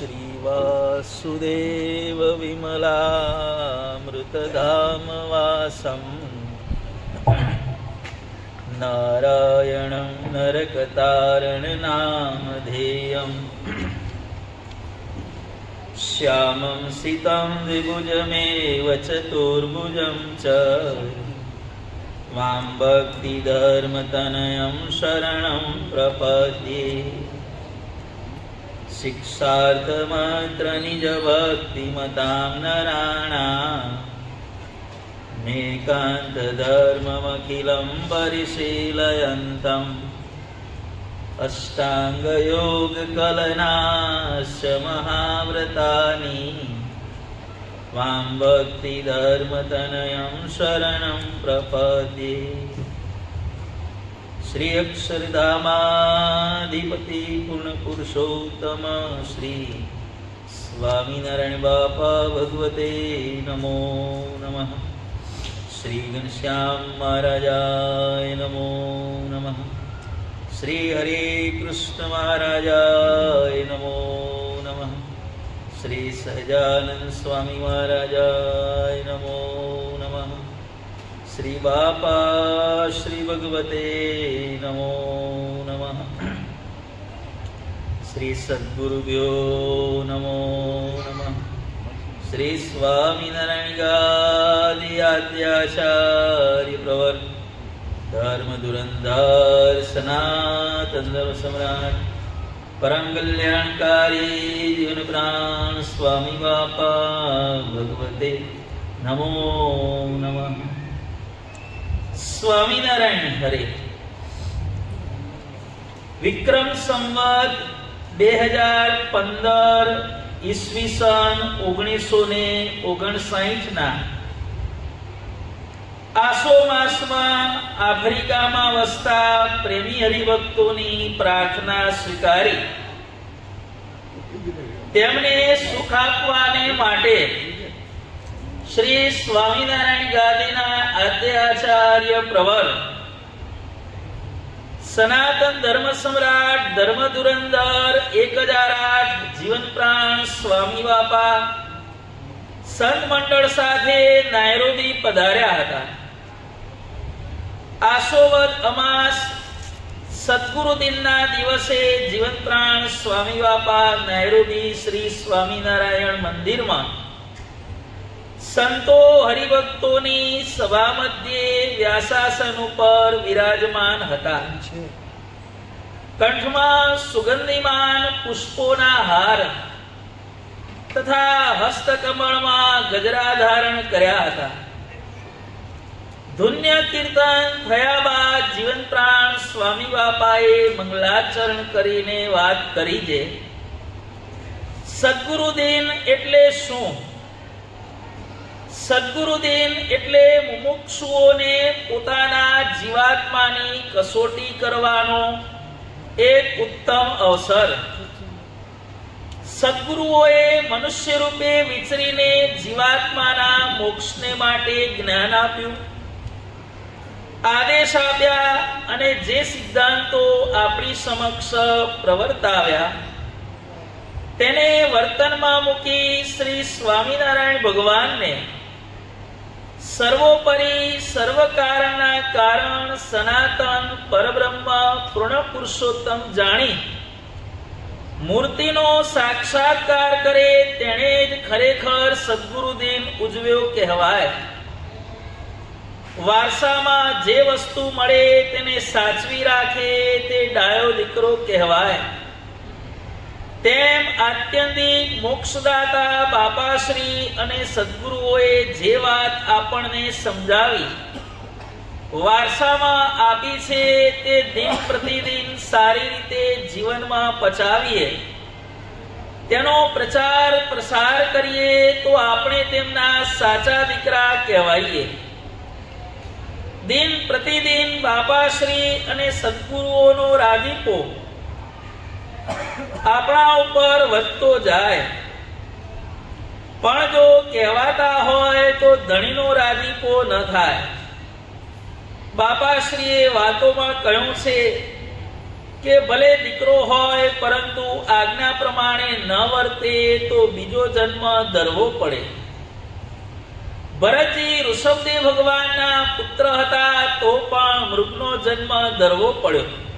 श्रीवासुदेवविमलामृतधामवासम् नारायणं नरकतारणनामधेयम् श्यामं सितं द्विभुजमेव चतुर्भुजं च मां भक्तिधर्मतनयं शरणं प्रपद्ये शिक्षार्थमत्र निजभक्तिमतां नराणाम् मेकान्तधर्ममखिलं परिशीलयन्तम् अष्टाङ्गयोगकलनाश्च महाव्रतानि वां भक्तिधर्मतनयं शरणं प्रपद्ये શ્રી અક્ષરધામાધિપતિ પૂર્ણ પુરુષોત્તમ શ્રી સ્વામિનારાયણ બાપા ભગવતે નમો નમઃ. શ્રી ઘનશ્યામ મહારાજાય નમો નમઃ. શ્રી હરે કૃષ્ણ મહારાજાય નમો નમઃ. શ્રી સહજાનંદ સ્વામી મહારાજાય નમો નમઃ. શ્રી બાપા શ્રી ભગવતે નમો નમઃ શ્રી સદગુરુભ્યો નમો નમઃ શ્રી સ્વામિનારાયણ ગાદ્યાદ્યાચાર્ય પ્રવર્ત ધર્મ ધુરંધર સનાતન ધર્મ સમ્રાટ પરમ કલ્યાણકારી જીવન પ્રાણ સ્વામી બાપા ભગવતે નમો નમઃ સ્વામિનારાયણ હરે. વિક્રમ સંવત બે હજાર પંદર ઈસવીસન ઓગણીસો ને ઓગણસાઠ ના આસો માસમાં આફ્રિકામાં વસતા પ્રેમી હરિભક્તોની પ્રાર્થના સ્વીકારી. તેમને સુખ આપવાને માટે શ્રી સ્વામિનારાયણ ગાદીના આદ્યાચાર્ય પ્રવર. સનાતન ધર્મ સમ્રાટ ધર્મ ધુરંધર એક હજાર આઠ જીવન પ્રાણ સ્વામી બાપા સંત મંડળ સાથે નાયરોબી પધાર્યા હતા. આસોવદ અમાસ સદગુરુ દિનના દિવસે જીવન પ્રાણ સ્વામી બાપા નાયરોબી શ્રી સ્વામિનારાયણ મંદિરમાં સંતો હરિભક્તોની સભા મધ્યે વ્યાસાસન ઉપર વિરાજમાન હતા. કંઠમાં સુગંધિમાન પુષ્પોના હાર તથા હસ્તકમળમાં ગજરા ધારણ કર્યા હતા. ધુન્ય કીર્તન થયા બાદ જીવન પ્રાણ સ્વામી બાપાએ મંગલાચરણ કરીને વાત કરી છે સદગુરુ દિન એટલે શું? સદગુરુ દિન એટલે મુમુક્ષુઓને પોતાના જીવાત્માની કસોટી કરવાનો એક ઉત્તમ અવસર. સદગુરુઓએ મનુષ્ય રૂપે વિચરીને જીવાત્માના મોક્ષને માટે જ્ઞાન આપ્યું. આદેશ આપ્યા અને જે સિદ્ધાંતો આપણી સમક્ષ પ્રવર્તાવ્યા તેને વર્તનમાં મૂકી શ્રી સ્વામિનારાયણ ભગવાનને સર્વોપરી સર્વ કારણના કારણ સનાતન પરબ્રહ્મ પૂર્ણ પુરુષોત્તમ જાણી મૂર્તિનો સાક્ષાત્કાર કરે તેણે જ ખરેખર સદગુરુ દિન ઉજવ્યો કહેવાય. વારસામાં જે વસ્તુ મળે તેને સાચવી રાખે તે ડાયો દીકરો કહેવાય. તેમ આત્યંતિક મોક્ષદાતા બાપાશ્રી અને સદગુરુઓએ જે વાત આપણને સમજાવી, વારસામાં આપી છે તે દિન પ્રતિદિન સારી રીતે જીવનમાં પચાવીએ. તેનો પ્રચાર પ્રસાર કરીએ તો આપણે તેમના સાચા દીકરા કહેવાઈએ. દિન પ્રતિદિન બાપાશ્રી અને સદગુરુઓનો રાજીપો આપણા ઉપર વધતો જાય. પણ જો કહેવાતા હોય તો ધણીનો રાજીપો ન થાય. બાપાશ્રીએ વાતોમાં કહ્યું છે કે ભલે દીકરો હોય પરંતુ આજ્ઞા પ્રમાણે ન વર્તે તો બીજો જન્મ ધરવો પડે. ભરતજી ઋષભદેવ ભગવાનના પુત્ર હતા તો પણ મૃગનો જન્મ ધરવો પડ્યો.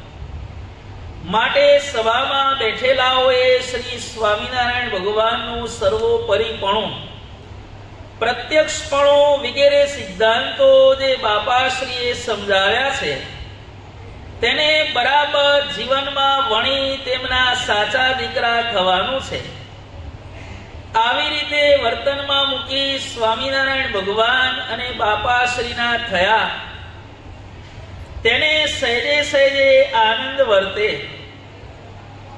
માટે સભામાં બેઠેલાઓએ શ્રી સ્વામિનારાયણ ભગવાનનું સર્વોપરીપણું પ્રત્યક્ષપણો વગેરે સિદ્ધાંતો જે બાપાશ્રીએ સમજાવ્યા છે, તેને બરાબર જીવનમાં વણી તેમના સાચા દીકરા થવાનું છે. આવી રીતે વર્તનમાં મૂકી સ્વામિનારાયણ ભગવાન અને બાપાશ્રીના થયા તેને સહેજે સહેજે આનંદ વર્તે.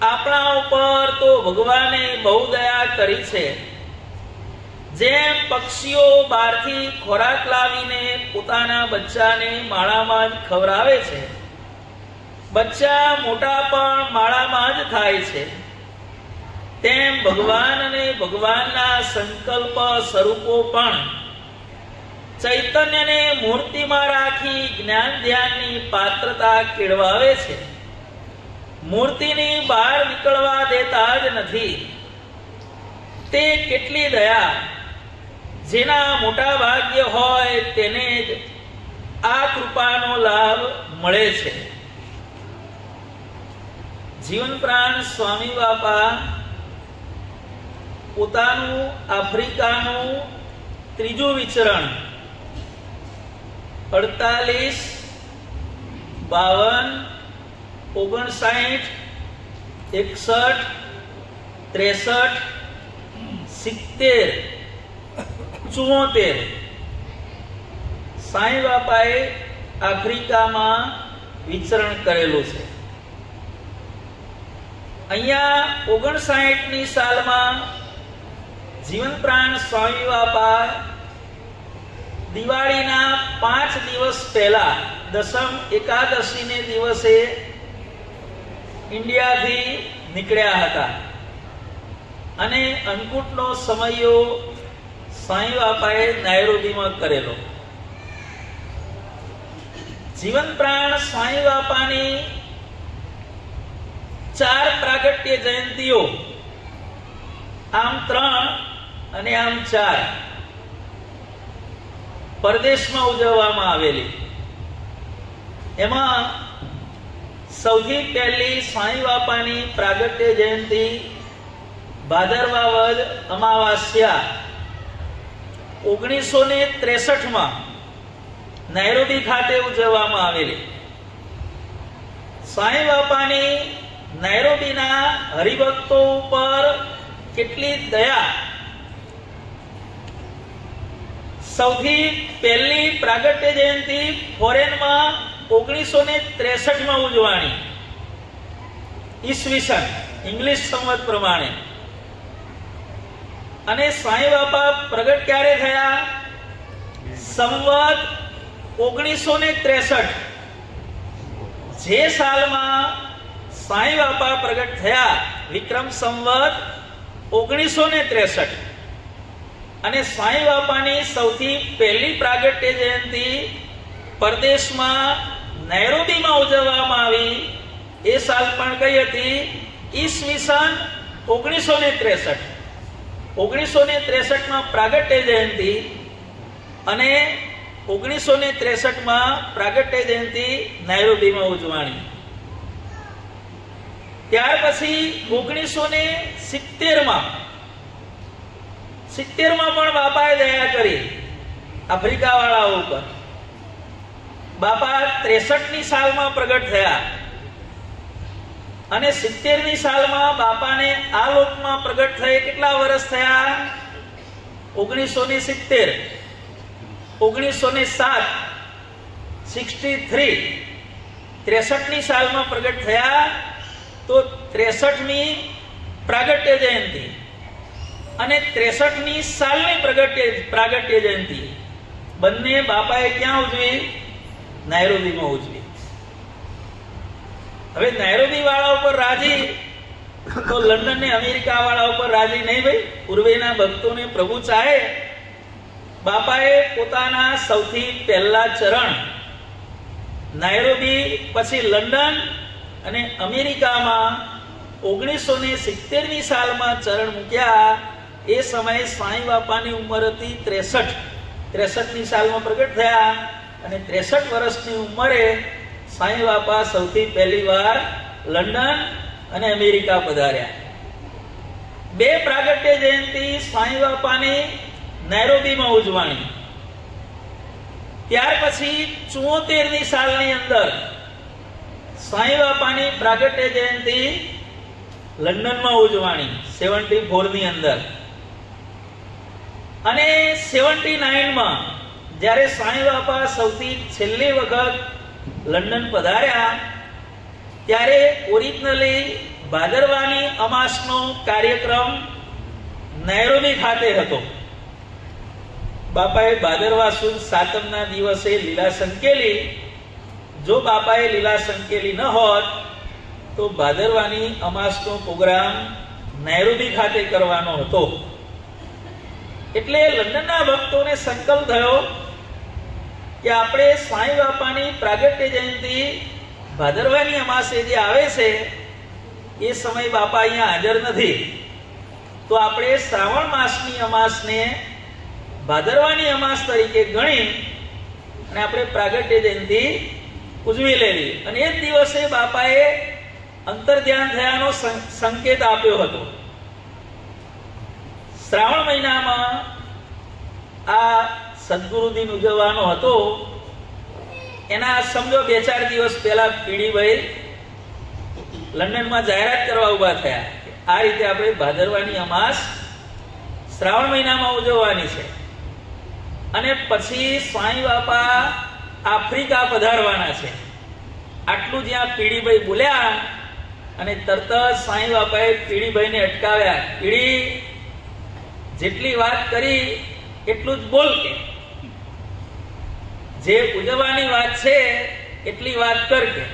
આપણા ઉપર તો ભગવાને બહુ દયા કરી છે. જેમ પક્ષીઓ બહારથી ખોરાક લાવીને પોતાના બચ્ચાને માળામાં જ ખવડાવે છે, બચ્ચા મોટા પણ માળામાં જ થાય છે. તેમ ભગવાન અને ભગવાનના સંકલ્પ સ્વરૂપો પણ ચૈતન્યને મૂર્તિમાં રાખી જ્ઞાન ધ્યાનની પાત્રતા કેળવાવે છે. મૂર્તિની બહાર નીકળવા દેતા જ નથી. તે કેટલી દયા, જેના મોટા ભાગ્ય હોય તેને જ આ કૃપાનો લાભ મળે છે. જીવન પ્રાણ સ્વામી બાપા પોતાનું આફ્રિકાનું ત્રીજું વિચરણ અડતાલીસ, બાવન, ઓગણસાઠ, એકસઠ, ત્રેસઠ, સિત્તેર ચુમ્મોતેર સાંઈ બાપાએ આફ્રિકામાં વિચરણ કરેલું છે. અહીંયા ઓગણસાઠની સાલમાં જીવનપ્રાણ સ્વામી બાપા દિવાળીના પાંચ દિવસ પહેલા, દસમ એકાદશીને દિવસે ઇન્ડિયાથી નીકળ્યા હતા. અને અંકુટનો સમયો સાંઈ બાપાએ નાયરોબીમાં કરેલો. જીવન પ્રાણ સાંઈ બાપાની ચાર પ્રાગટ્ય જયંતીઓ, આમ ત્રણ અને આમ ચાર. પરદેશમાં ઉજવવામાં આવેલી. એમાં સૌથી પહેલી સાંઈ બાપાની પ્રાગટ્ય જયંતી ભાદરવા વદ અમાવાસ્યા ઓગણીસો ને ત્રેસઠમાં નૈરોબી ખાતે ઉજવવામાં આવેલી. સાંઈ બાપાની નૈરોબીના હરિભક્તો ઉપર કેટલી દયા સૌથી પહેલી પ્રાગટ્ય જયંતિ ફોરેનમાં ઓગણીસો ને ત્રેસઠમાં ઉજવાણી. ઈસવીસન, ઇંગ્લિશ સંવત પ્રમાણે. અને સાંઈ બાપા પ્રગટ ક્યારે થયા? સંવત ઓગણીસો ને ત્રેસઠ. જે સાલમાં સાંઈ બાપા પ્રગટ થયા, વિક્રમ સંવત ઓગણીસો ને ત્રેસઠ. અને સાંઈ બાપાની સૌથી પહેલી પ્રાગટ્ય જયંતિ પરદેશમાં નૈરોબીમાં ઉજવવામાં આવી. એ સાલ પણ કઈ હતી? ઈસવીસન ઓગણીસો ને ત્રેસઠ. ઓગણીસો ને ત્રેસઠમાં પ્રાગટ્ય જયંતિ અને ઓગણીસો ને ત્રેસઠમાં પ્રાગટ્ય જયંતિ નૈરોબીમાં ઉજવાણી. ત્યાર પછી ઓગણીસો ને સિત્તેરમાં સિત્તેરમાં પણ બાપાએ દયા કરી. આફ્રિકા વાળાઓ ઉપર. બાપા ત્રેસઠની સાલમાં પ્રગટ થયા. અને સિત્તેરની સાલમાં બાપાને આ લોકમાં પ્રગટ થયે કેટલા વર્ષ થયા? ઓગણીસો ને સિત્તેર ઓગણીસો ને સાત, સિક્સટી થ્રી ત્રેસઠની સાલમાં પ્રગટ થયા તો ત્રેસઠમી પ્રાગટ્ય જયંતિ. અને ત્રેસઠની સાલની પ્રગટ્ય પ્રાગટ્ય જયંતિ. બંને બાપાએ ક્યાં ઉજવી? નાયરોબીમાં ઉજવી. હવે નાયરોબી વાળા ઉપર રાજી, તો લંડન ને અમેરિકા વાળા ઉપર રાજી નહીં ભાઈ. પૂર્વેના ભક્તોને પ્રભુ ચાહે. બાપાએ પોતાના સૌથી પહેલા ચરણ નાયરોબી પછી લંડન અને અમેરિકામાં ઓગણીસો ને સિત્તેરમી સાલમાં ચરણ મૂક્યા. એ સમયે સાંઈ બાપાની ઉંમર હતી ત્રેસઠ. ત્રેસઠની સાલમાં પ્રગટ થયા અને ત્રેસઠ વર્ષની ઉંમરે સાંઈ બાપા સૌથી પહેલી વાર લંડન અને અમેરિકા પધાર્યા. બે પ્રાગટ્ય જયંતિ સાંઈ બાપાની નૈરોબીમાં ઉજવાણી. ત્યાર પછી ચોતેરની સાલની અંદર સાંઈ બાપાની પ્રાગટ્ય જયંતિ લંડનમાં ઉજવાણી, સેવન્ટી ફોરની અંદર. અને સેવન્ટી નાઇનમાં જ્યારે સાંઈ બાપા સૌથી છેલ્લી વખત લંડન પધાર્યા, ત્યારે ઓરિજિનલી ભાદરવાની અમાસનો કાર્યક્રમ નૈરોબી ખાતે હતો. બાપાએ ભાદરવા સુદ સાતમના દિવસે લીલા સંકેલી. જો બાપાએ લીલા સંકેલી ન હોત, તો ભાદરવાની અમાસનો પ્રોગ્રામ નૈરોબી ખાતે કરવાનો હતો. એટલે લંડનના ભક્તોને સંકલ્પ થયો કે આપણે સાંઈ બાપાની પ્રાગટ્ય જયંતિ ભાદરવાની અમાસે જે આવે છે, એ સમય બાપા અહીંયા હાજર નથી. તો આપણે શ્રાવણ માસની અમાસને ભાદરવાની અમાસ તરીકે ગણી અને આપણે પ્રાગટ્ય જયંતિ ઉજવી લેવી. અને એ જ દિવસે બાપાએ અંતર ધ્યાન થયાનો સંકેત આપ્યો હતો. શ્રાવણ મહિનામાં આ સદગુરુ દિન ઉજવવાનો હતો. એના સમજો બે ચાર દિવસ પહેલા પીડીભાઈ લંડનમાં જાહેરાત કરવા ઊભા થયા આ રીતે આપણે ભાદરવાની અમાસ શ્રાવણ મહિનામાં ઉજવવાની છે. અને પછી સ્વામી બાપા આફ્રિકા પધારવાના છે. આટલું જ્યાં પીડીભાઈ બોલ્યા અને તરત જ સાંઈ બાપાએ પીડીભાઈને અટકાવ્યા. પીડી જેટલી વાત કરી, એટલું જ બોલ કે. જે ઉજવવાની વાત છે, એટલી વાત કર કે.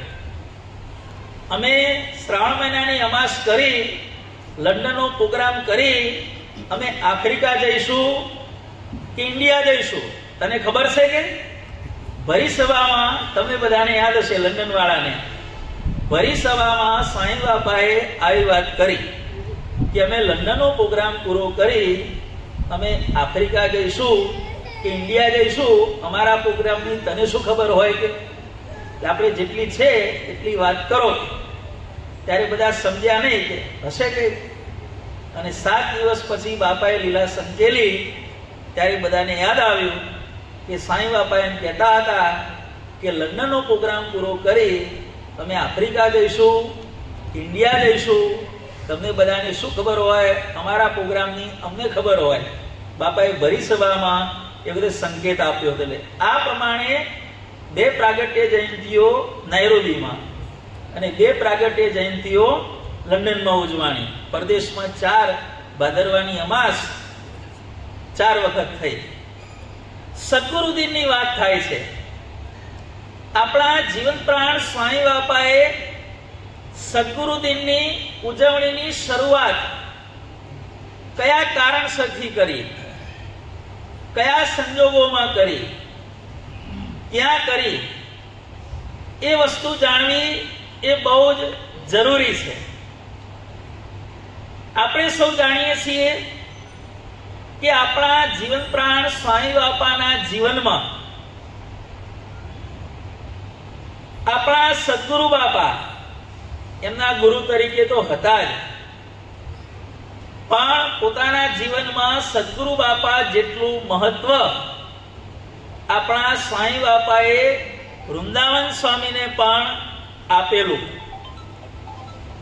અમે શ્રાવણ મહિનાની અમાસ કરી, લંડનનો પ્રોગ્રામ કરી, અમે આફ્રિકા જઈશું કે ઇન્ડિયા જઈશું? તને ખબર છે કે? ભરી સભામાં તમે બધાને યાદ હશે લંડન વાળાને ભરી સાંઈ બાપાએ આવી વાત કરી. કે અમે લંડનનો પ્રોગ્રામ પૂરો કરી અમે આફ્રિકા જઈશું કે ઇન્ડિયા જઈશું, અમારા પ્રોગ્રામની તને શું ખબર હોય કે આપણે જેટલી છે એટલી વાત કરો. ત્યારે બધા સમજ્યા નહીં કે હશે કે અને સાત દિવસ પછી બાપાએ લીલા સંકેલી, ત્યારે બધાને યાદ આવ્યું કે સાંઈ બાપા એમ કહેતા હતા કે લંડનનો પ્રોગ્રામ પૂરો કરી અમે આફ્રિકા જઈશું, ઇન્ડિયા જઈશું તમને બધાને શું ખબર હોય? અમારા પ્રોગ્રામની અમને ખબર હોય. બાપાએ ભરી સભામાં એ બધો સંકેત આપ્યો હતો. આ પ્રમાણે બે પ્રાગટ્ય જયંતિઓ નૈરોબીમાં અને બે પ્રાગટ્ય જયંતિઓ લંડનમાં ઉજવાણી. પરદેશમાં ચાર, ભાદરવાની અમાસ ચાર વખત થઈ. સદગુરુદીનની વાત થાય છે. આપણા જીવન પ્રાણ સ્વામી બાપાએ સદગુરુદીનની ઉજવણીની શરૂઆત કયા કારણસરથી કરી? કયા સંજોગોમાં કરી? ક્યાં કરી? એ વસ્તુ જાણવી એ બહુ જ જરૂરી છે. આપણે સૌ જાણીએ છીએ કે આપણા જીવન પ્રાણ સ્વામી બાપાના જીવનમાં આપણા સદગુરુ બાપા એમના ગુરુ તરીકે તો હતા જ. પણ પોતાના જીવનમાં સદગુરુ બાપા જેટલું મહત્વ આપણા સ્વામી બાપાએ વૃંદાવન સ્વામીને પણ આપેલું.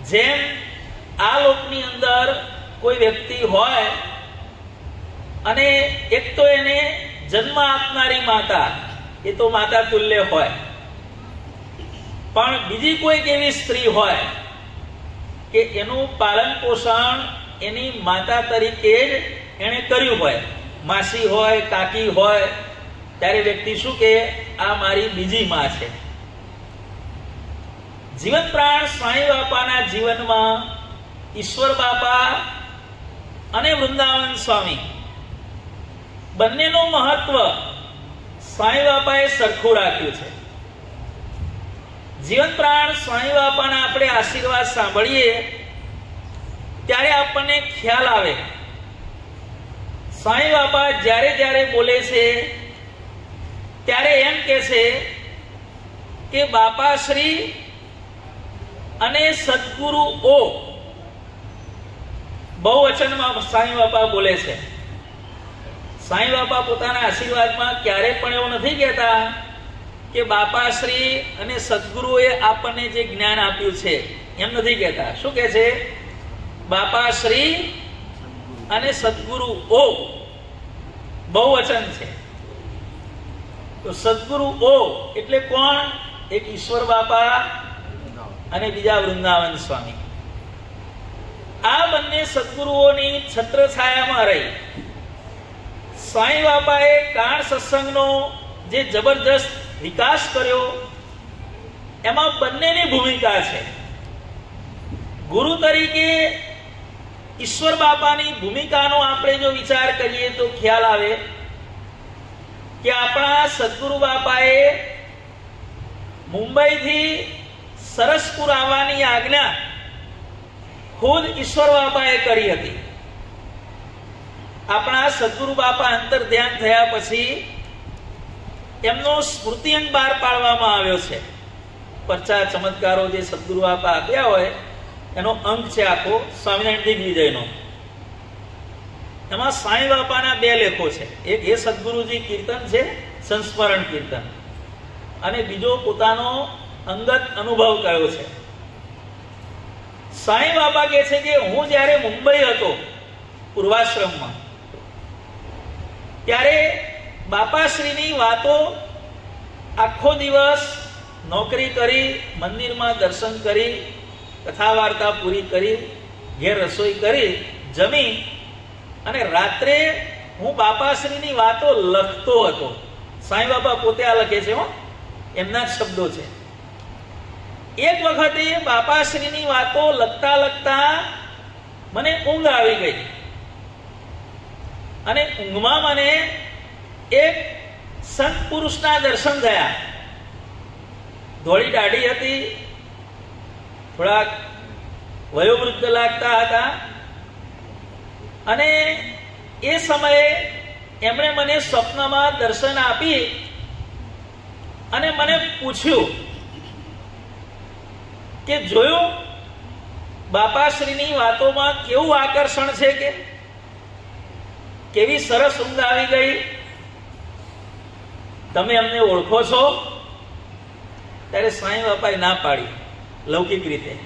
જેમ આ લોકની અંદર કોઈ વ્યક્તિ હોય અને એક તો એને જન્મ આપનારી માતા, એ તો માતા તુલ્ય હોય. પણ બીજી કોઈક એવી સ્ત્રી હોય કે એનું પાલન પોષણ એની માતા તરીકે જ એણે કર્યું હોય. માસી હોય, કાકી હોય, ત્યારે વ્યક્તિ શું કે, આ મારી બીજી માં છે. જીવન પ્રાણ સ્વામી બાપાના જીવનમાં ઈશ્વર બાપા અને વૃંદાવન સ્વામી બંનેનું મહત્વ સ્વામી બાપાએ સરખું રાખ્યું છે. જીવન પ્રાણ સ્વામી બાપાના આપણે આશીર્વાદ સાંભળીએ, ત્યારે આપણને ખ્યાલ આવે. સ્વામી બાપા જ્યારે જ્યારે બોલે છે, ત્યારે એમ કે છે કે બાપાશ્રી અને સદગુરુ ઓ, બહુવચનમાં સાંઈ બાપા બોલે છે. સાંઈ બાપા પોતાના આશીર્વાદમાં ક્યારે પણ એવું નથી કહેતા કે બાપાશ્રી અને સદગુરુએ આપણને જે જ્ઞાન આપ્યું છે, એમ નથી કહેતા. શું કે છે? બાપાશ્રી અને સદગુરુ ઓ બહુવચન છે. તો સદગુરુ ઓ એટલે કોણ? એક ઈશ્વર બાપા અને બીજા વૃંદાવન સ્વામી. આ બંને સદગુરુઓની છત્રછાયામાં રહી. સ્વામી બાપાએ કાળ સત્સંગનો જે જબરજસ્ત વિકાસ કર્યો. એમાં બંનેની ભૂમિકા છે. ગુરુ તરીકે ઈશ્વર બાપાની ભૂમિકાનો આપણે જો વિચાર કરીએ તો ખ્યાલ આવે કે આપણા સદગુરુ બાપાએ મુંબઈથી સરસપુર આવવાની આજ્ઞા ખુદ ઈશ્વર બાપાએ કરી હતી. આપણા સદગુરુ બાપા અંતર ધ્યાન થયા પછી એમનો સ્મૃતિઅંક બહાર પાડવામાં આવ્યો છે. પરચા ચમત્કારો જે સદગુરુ આપા આપ્યા હોય, એનો અંક છે આખો સ્વામિનારાયણ દિગ્વિજયનો એમાં સાંઈ બાપાના બે લેખો છે. એક એ સદગુરુજી કીર્તન છે, સંસ્મરણ કીર્તન. અને બીજો પોતાનો અંગત અનુભવ કયો છે. સાંઈ બાબા કહે છે કે હું જ્યારે મુંબઈ હતો પૂર્વાશ્રમમાં, ત્યારે બાપાશ્રીની વાતો આખો દિવસ નોકરી કરી, મંદિરમાં દર્શન કરી કથા વાર્તા પૂરી કરી, ઘેર રસોઈ કરી, જમી અને રાત્રે હું બાપાશ્રીની વાતો લખતો હતો. સાંઈ બાબા પોતે આ લખે છે હો. એમના શબ્દો છે. એક વખતે બાપાશ્રીની વાતો લખતા લખતા મને ઊંઘ આવી ગઈ. અને ઊંઘમાં મને એક સંત પુરુષના દર્શન થયા. ધોળી દાઢી હતી. થોડાક વયોવૃદ્ધ લાગતા હતા. અને એ સમયે એમણે મને સ્વપ્નમાં દર્શન આપી અને મને પૂછ્યું કે જોયું, બાપાશ્રીની વાતોમાં કેવું આકર્ષણ છે કે? કેવી સરસ ઊંઘ આવી ગઈ. તમે અમને ઓળખો છો? ત્યારે સ્વામી બાપાએ ના પાડી, લૌકિક રીતે.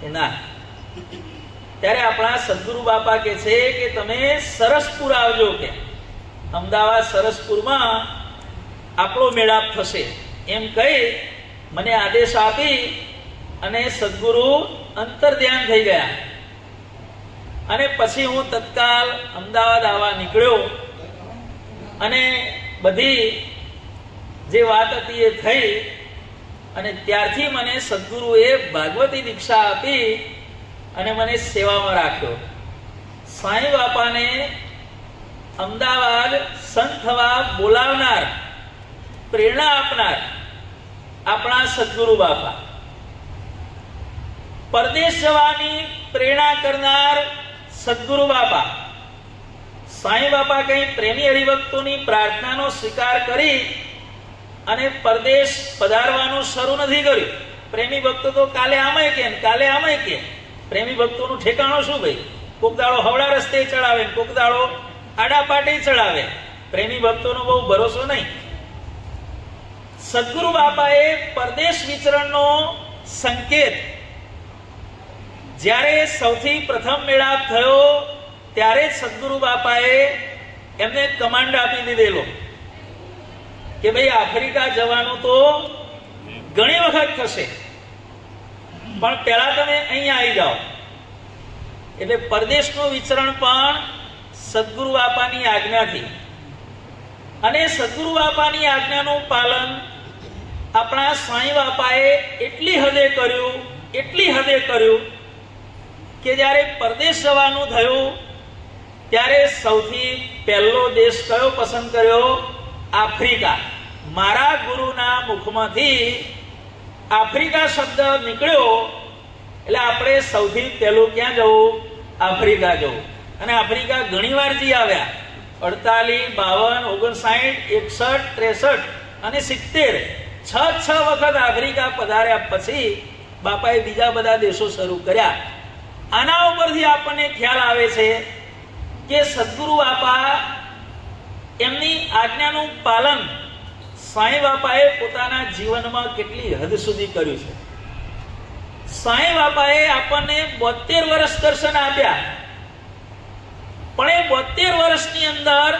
કે ના. ત્યારે આપણા સદગુરુ બાપા કે છે કે તમે સરસપુર આવજો કે. અમદાવાદ, સરસપુરમાં આપણો મેળાપ થશે. એમ કહી મને આદેશ આપી અને સદગુરુ અંતર ધ્યાન થઈ ગયા. અને પછી હું તત્કાલ અમદાવાદ આવવા નીકળ્યો. અને બધી જે વાત હતી એ થઈ અને ત્યારથી મને સદગુરુએ ભાગવતી દીક્ષા આપી અને મને સેવામાં રાખ્યો. સાંઈ બાપાને અમદાવાદ સંત થવા બોલાવનાર, પ્રેરણા આપનાર આપણા સદગુરુ બાપા. પરદેશ જવાની પ્રેરણા કરનાર સદગુરુ બાપા. સાંઈ બાપા કઈ પ્રેમી હરિભક્તોની પ્રાર્થનાનો સ્વીકાર કરી અને પરદેશ પધારવાનું શરૂ નથી કર્યું. પ્રેમી ભક્તો તો કાલે આમય કે કાલે આમય કે. પ્રેમી ભક્તોનું ઠેકાણો શું ભાઈ? કોક દાડો હવડા રસ્તે ચડાવે કોક દાડો આડા પાટે ચડાવે. પ્રેમી ભક્તોનો બહુ ભરોસો નહીં. સદગુરુ બાપાએ પરદેશ વિચરણનો સંકેત જ્યારે સૌથી પ્રથમ મેળાપ થયો ત્યારે સદગુરુ બાપાએ એમને કમાન્ડ આપી દીધેલો કે ભાઈ આફ્રિકા જવાનું તો ઘણી વખત થશે, પણ પહેલા તમે અહીંયા આવી જાઓ. એટલે પરદેશનું વિચરણ પણ સદગુરુ બાપાની આજ્ઞાથી. અને સદગુરુ બાપાની આજ્ઞાનું પાલન આપણા સ્વાઈ બાપાએ એટલી હદે કર્યું, એટલી હદે કર્યું કે જ્યારે પરદેશ જવાનું થયું ત્યારે સૌથી પહેલો દેશ કયો પસંદ કર્યો? આફ્રિકા. મારા ગુરુના મુખમાંથી આફ્રિકા શબ્દ નીકળ્યો. એટલે આપણે સૌથી પહેલું ક્યાં જવું? આફ્રિકા જવું. અને આફ્રિકા ઘણી વાર જઈ આવ્યા. અડતાલીસ, બાવન, ઓગણસાઠ, એકસઠ, ત્રેસઠ અને સિત્તેર. છ છ વખત આફ્રિકા પધાર્યા પછી બાપાએ બીજા બધા દેશો શરૂ કર્યા. આના ઉપરથી આપણને ખ્યાલ આવે છે કે સદગુરુ બાપા એમની આજ્ઞાનું પાલન સાંઈ બાપાએ પોતાના જીવનમાં કેટલી હદ સુધી કર્યું છે? સાંઈ બાપાએ આપણને બોતેર વર્ષ દર્શન આપ્યા. પણ એ બોતેર વર્ષની અંદર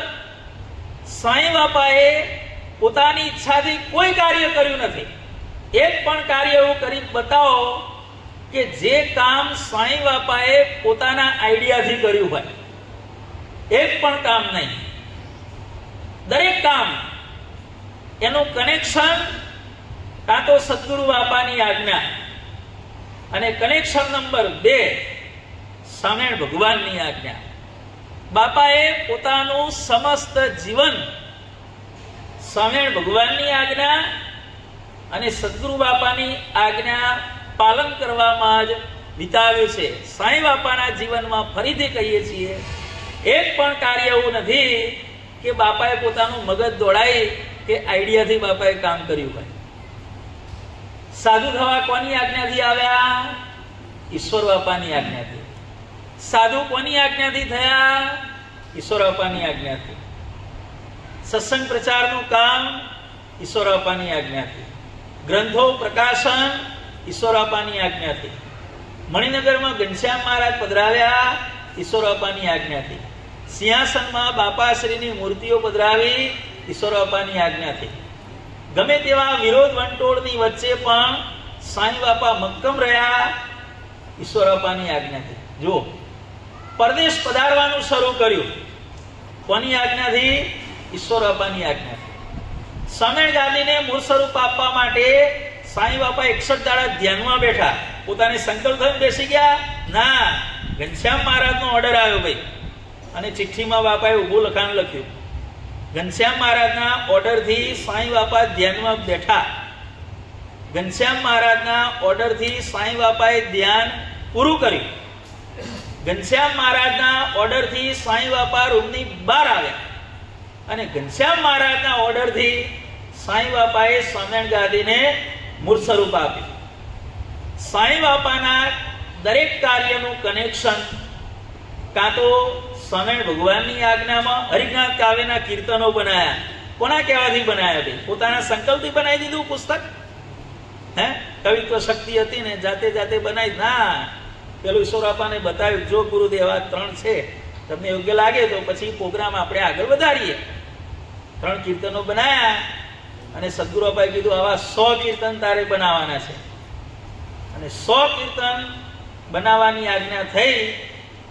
સાંઈ બાપાએ પોતાની ઈચ્છાથી કોઈ કાર્ય કર્યું નથી. એક પણ કાર્ય એવું કરી બતાવો કે જે કામ સાંઈ બાપાએ પોતાના આઈડિયાથી કર્યું હોય. એક પણ કામ નહીં. દરેક કામ, એનું કનેક્શન કાં તો સદગુરુ બાપાની આજ્ઞા અને કનેક્શન નંબર બે સ્વામિનારાયણ ભગવાનની આજ્ઞા. બાપાએ પોતાનું સમસ્ત જીવન સ્વામિનારાયણ ભગવાનની આજ્ઞા અને સદગુરુ બાપાની આજ્ઞા પાલન કરવામાં જ વિતાવ્યું છે. સાંઈ બાપાના જીવનમાં ફરીથી કહીએ છીએ એક પણ કાર્ય એવું નથી કે બાપાએ પોતાનું મગજ દોડાઈ કે આઈડિયાથી બાપાએ કામ કર્યું હોય. સાધુ થવા કોની આજ્ઞાથી આવ્યા? ઈશ્વર બાપાની આજ્ઞાથી. સાધુ કોની આજ્ઞાથી થયા? ઈશ્વર બાપાની આજ્ઞાથી. સત્સંગ પ્રચારનું કામ ઈશ્વર બાપાની આજ્ઞાથી. ગ્રંથો પ્રકાશન ઈશ્વર બાપાની આજ્ઞાથી. મણિનગરમાં ઘનશ્યામ મહારાજ પધરાવ્યા ઈશ્વર બાપાની આજ્ઞાથી. સિંહાસનમાં બાપાશ્રીની મૂર્તિઓ પધરાવી ઈશ્વર બાપાની આજ્ઞાથી. ગમે તેવા વિરોધ વંટોળની વચ્ચે પણ સાંઈ બાપા મક્કમ રહ્યા ઈશ્વર બાપાની આજ્ઞાથી. જુઓ, પરદેશ પધારવાનું શરૂ કર્યું. કોની આજ્ઞાથી? ઈશ્વર બાપાની આજ્ઞાથી. સમેણ ગાંધીને મૂળ સ્વરૂપ આપવા માટે સાંઈ બાપા એકસઠ દાડા ધ્યાનમાં બેઠા. પોતાની સંકલ્પ બેસી ગયા. ના, ઘનશ્યામ મહારાજનો ઓર્ડર આવ્યો ભાઈ. અને ચિઠ્ઠીમાં બાપાએ ઊભું લખાણ લખ્યું, ઘનશ્યામ મહારાજના ઓર્ડરથી સાંઈ બાપા ધ્યાનમાં બેઠા. ઘનશ્યામ મહારાજના ઓર્ડરથી સાંઈ બાપાએ ધ્યાન પૂરું કર્યું. ઘનશ્યામ મહારાજના ઓર્ડરથી સાંઈ બાપા રૂમની બહાર આવ્યા. અને ઘનશ્યામ મહારાજના ઓર્ડરથી સાંઈ બાપાએ સ્વામિનારાયણ ગાદીને મૂળ સ્વરૂપ આપ્યું. સાંઈ બાપાના દરેક કાર્યનું કનેક્શન કાં તો સ્વામિનારાયણ ભગવાનની આજ્ઞામાં હરિજ્ઞાન કાવ્યના કીર્તનો બનાયા. કોના કહેવાથી બનાયા ભાઈ પોતાના સંકલ્પથી બનાવી દીધું પુસ્તક? હે? કવિત્વ શક્તિ હતી ને જાતે જાતે બનાવી ના, પેલું ઈશ્વરાપાને બતાવ્યું, જો ગુરુદેવ, આ ત્રણ છે, તમને યોગ્ય લાગે તો પછી પ્રોગ્રામ આપણે આગળ વધારીએ. ત્રણ કીર્તનો બનાયા અને સદગુરુબાઈ કીધું, આવા સો કીર્તન તારે બનાવવાના છે. અને સો કીર્તન બનાવવાની આજ્ઞા થઈ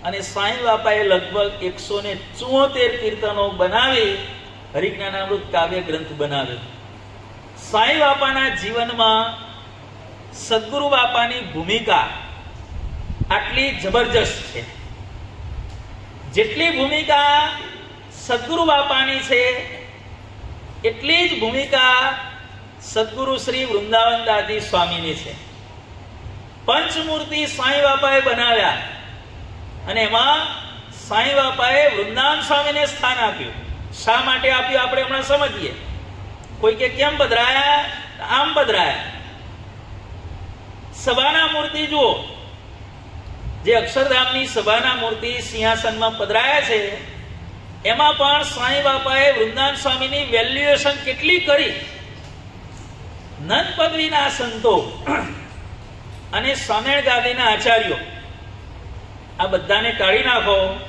અને સાંઈ બાપાએ લગભગ એકસો ને ચુઓતેર કીર્તનો બનાવી હરિજ્ઞાનામૃત કાવ્ય ગ્રંથ બનાવ્યો. સાંઈ બાપાના જીવનમાં સદગુરુ બાપાની ભૂમિકા આટલી જબરજસ્ત છે. જેટલી ભૂમિકા સદગુરુ બાપાની છે, એટલી જ ભૂમિકા સદગુરુ શ્રી વૃંદાવન દાદી સ્વામીની છે. પંચમૂર્તિ સાંઈ બાપાએ બનાવ્યા. અને એમાં સાંઈ બાપાએ વૃંદાવન સ્વામીને સ્થાન આપ્યું. શા માટે આપ્યું? આપણે હમણાં સમજીએ. કોઈ કે, કેમ બદરાયા આમ બદરાયા સભાના મૂર્તિ જુઓ. જે અક્ષરધામની સભાના મૂર્તિ સિંહાસનમાં પધરાયા છે, એમાં પણ સાંઈ બાપાએ વૃંદાવન સ્વામીની વેલ્યુએશન કેટલી કરી? નંદ પદવીના સંતો અને સ્વામિણ ગાદીના આચાર્યો. આ બધાને કાઢી નાખો,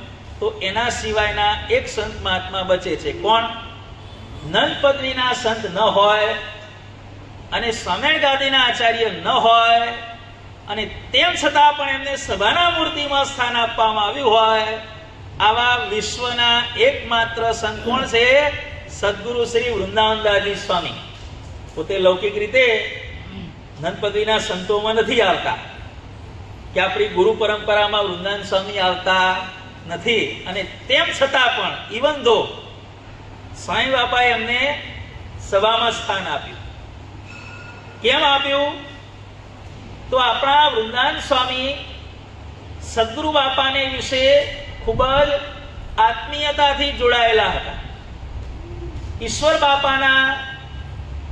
તો એના સિવાયના એક સંત મહાત્મા બચે છે. કોણ? નંદ પદવીના સંત ન હોય અને સ્વામિનારાયણ ગાંધીના આચાર્ય ન હોય અને તેમ છતાં પણ એમને સભાના મૂર્તિમાં સ્થાન આપવામાં આવ્યું હોય, આવા વિશ્વના એકમાત્ર સંત કોણ છે? સદગુરુ શ્રી વૃંદાવનદાસજી સ્વામી. પોતે લૌકિક રીતે નંદપદવીના સંતોમાં નથી આવતા. કે આપણી ગુરુ પરંપરામાં વૃંદાવન સ્વામી આવતા નથી. અને તેમ છતાં પણ ઇવન ધો સ્વામી બાપાએ એમને સભામાં સ્થાન આપ્યું. કેમ આપ્યું? તો આપણા વૃંદાન સ્વામી સદગુરુ બાપાને વિશે ખૂબ જ આત્મીયતાથી જોડાયેલા હતા. ઈશ્વર બાપાના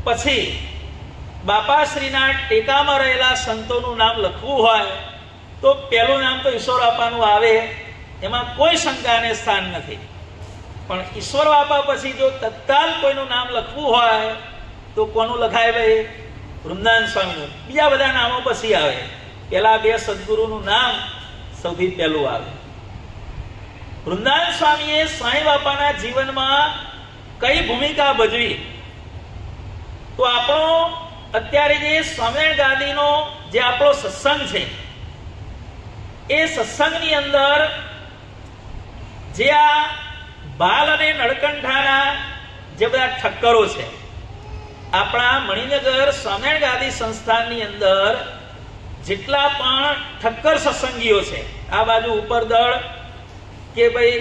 પછી બાપાશ્રીના ટેકામાં રહેલા સંતોનું નામ લખવું હોય તો પહેલું નામ તો ઈશ્વર બાપાનું આવે, એમાં કોઈ શંકાને સ્થાન નથી. પણ ઈશ્વર બાપા પછી જો તત્કાલ કોઈનું નામ લખવું હોય, તો કોનું લખાય ભાઈ? વૃંદાન સ્વામીનું. બીજા બધા નામો પછી આવે. પેલા બે સદગુરુનું નામ સૌથી પહેલું આવે. વૃંદાન સ્વામીએ સાંઈ બાપાના જીવનમાં કઈ ભૂમિકા ભજવી? તો આપણો અત્યારે જે સ્વામિનારાયણ ગાંધીનો જે આપણો સત્સંગ છે એ સત્સંગની અંદર જે આ બાલ અને નળકંઠાના જે બધા ઠક્કરો છે, આપણા મણિનગર સ્વામિનારાયણ ગાદી સંસ્થાનની અંદર જેટલા પણ ઠક્કર સત્સંગીઓ છે, આ બાજુ ઉપર દળ કે ભાઈ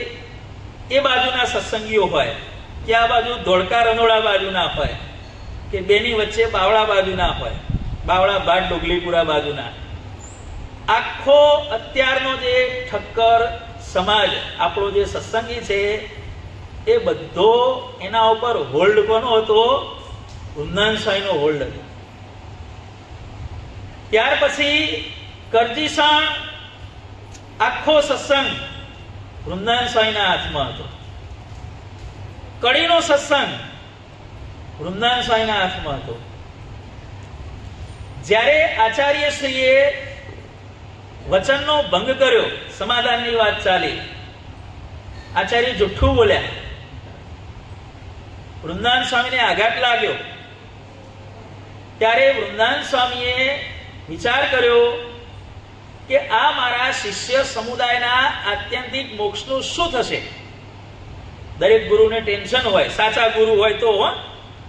એ બાજુના સત્સંગીઓ હોય, કે આ બાજુ ધોળકા રનોડા બાજુના હોય, કે બેની વચ્ચે બાવળા બાજુના હોય, બાવળા ભાટ ડોગલીપુરા બાજુના આખો અત્યારનો જે ઠક્કર સમાજ, આપણો જે સત્સંગી છે, એ બધો એના ઉપર હોલ્ડ કોનો હતો? વૃંદાન સ્વાઈનો હોલ્ડ હતો. ત્યાર પછી કરજીસણ આખો સત્સંગ વૃંદાન સ્વાઈના હાથમાં હતો. કડીનો સત્સંગ વૃંદાન સ્વામીના હાથમાં હતો. જ્યારે આચાર્યશ્રીએ વચનનો ભંગ કર્યો, સમાધાનની વાત ચાલી. આચાર્ય જુઠ્ઠું બોલ્યા. વૃંદાન સ્વામીને આઘાત લાગ્યો. ત્યારે વૃંદાન સ્વામીએ વિચાર કર્યો કે આ મારા શિષ્ય સમુદાયના આત્યંતિક મોક્ષનું શું થશે? દરેક ગુરુને ટેન્શન હોય, સાચા ગુરુ હોય તો,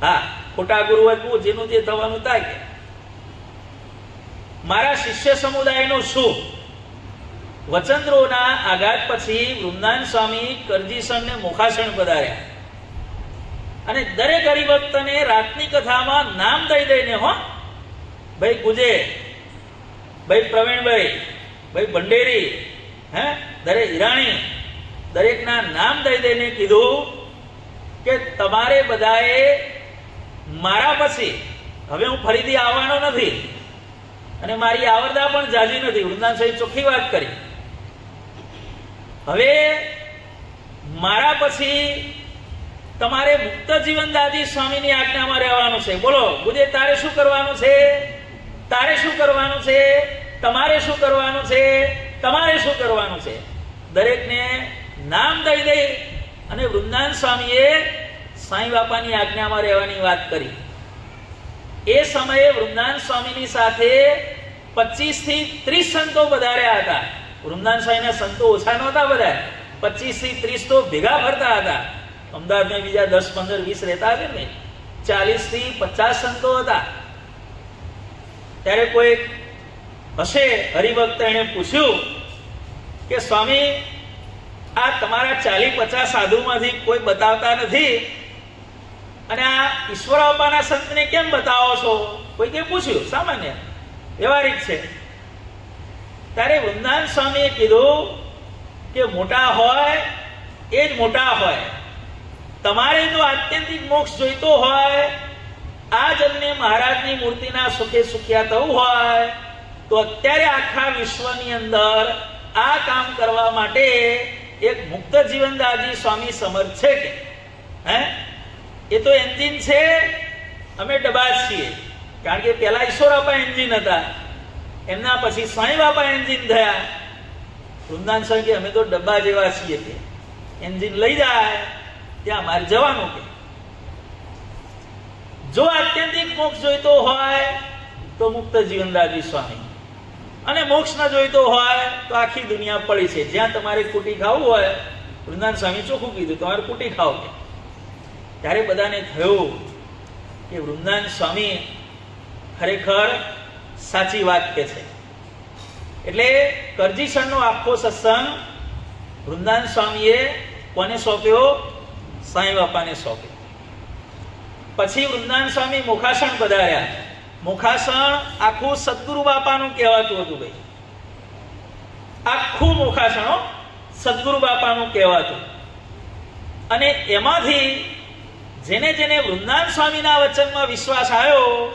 હા. ખોટા ગુરુ હોય જેનું જે થવાનું થાય. મારા શિષ્ય સમુદાયનું શું? વચંદ્રોના આઘાત પછી વૃંદાન સ્વામી કરજીસણને મુખાસણ પધાર્યા. અને દરેક હરિભક્તને રાતની કથામાં નામ દઈ દઈને હો. ભાઈ ગુજે, ભાઈ પ્રવીણભાઈ, ભાઈ ભંડેરી, હે દરેક હિરાણી દરેકના નામ દઈ દઈને કીધું કે તમારે બધાએ મારા પછી, હવે હું ફરીથી આવવાનો નથી. અને મારી આવરદા પણ જાજી નથી. વૃંદાન સાહેબ ચોખ્ખી વાત કરી. હવે મારા પછી તમારે મુક્ત જીવન દાદી સ્વામીની આજ્ઞામાં રહેવાનું છે. બોલો ગુજે તારે શું કરવાનું છે? તારે શું કરવાનું છે? તમારે શું કરવાનું છે? તમારે શું કરવાનું છે? દરેકને નામ દઈ દઈ અને વૃંદાન સ્વામીએ સાંઈ બાપાની આજ્ઞામાં રહેવાની વાત કરી. એ સમયે વૃંદાન સ્વામીની સાથે પચીસથી ત્રીસ સંતો વધાર્યા હતા. વૃંદાન સ્વામીના સંતો ઓછા નહોતા બધા પચીસથી ત્રીસ તો ભેગા ફરતા હતા. અમદાવાદમાં બીજા દસ, પંદર, વીસ રહેતા હશે ને. ચાલીસથી પચાસ સંતો હતા. ત્યારે કોઈ હશે હરિભક્ત એને પૂછ્યું કે સ્વામી, આ તમારા ચાલી પચાસ સાધુમાંથી કોઈ બતાવતા નથી? અને આ ઈશ્વર બાપાના સંતને કેમ બતાવો છો? કોઈ કે પૂછ્યું? સામાન્ય. વ્યવહારિક છે. ત્યારે વૃંદાન સ્વામીએ કીધું કે મોટા હોય, એ જ મોટા હોય. તમારે જો આત્યંતિક મોક્ષ જોઈતો હોય. આ જન્મે મહારાજની મૂર્તિના સુખે સુખ્યા થવું હોય. તો અત્યારે આખા વિશ્વની અંદર આ કામ કરવા માટે એક મુક્ત જીવનદાસજી સ્વામી સમર્થ છે કે? હે? એ તો એન્જિન છે, અમે ડબાજ છીએ. કારણ કે પેલા ઈશ્વર બાપા એન્જિન હતા. એમના પછી સ્વામી બાપા એન્જિન થયા. વૃંદાન સ્વામી અમે તો ડબ્બા જેવા છીએ કે. એન્જિન લઈ જાય, ત્યાં અમારે જવાનું કે. જો આત્યંતિક મોક્ષ જોઈતો હોય, તો મુક્ત જીવનદાસજી સ્વામી. અને મોક્ષ ન જોઈતો હોય, તો આખી દુનિયા પડી છે. જ્યાં તમારે કુટી ખાવું હોય, વૃંદાન સ્વામી ચોખ્ખું કીધું, તમારે કુટી ખાવ કે. ત્યારે બધાને થયું કે વૃંદાન સ્વામી ખરેખર સાચી વાત કે છે. એટલે કરજીસણનો આખો સત્સંગ વૃંદાન સ્વામીએ કોને સોંપ્યો? સાંઈ બાપાને સોંપ્યો. પછી વૃંદાન સ્વામી મુખાસણ પધાર્યા. મુખાસણ આખું સદગુરુ બાપાનું કહેવાતું હતું ભાઈ. આખું મુખાસણો સદગુરુ બાપાનું કહેવાતું. અને એમાંથી જેને જેને વૃંદાન સ્વામીના વચનમાં વિશ્વાસ આવ્યો,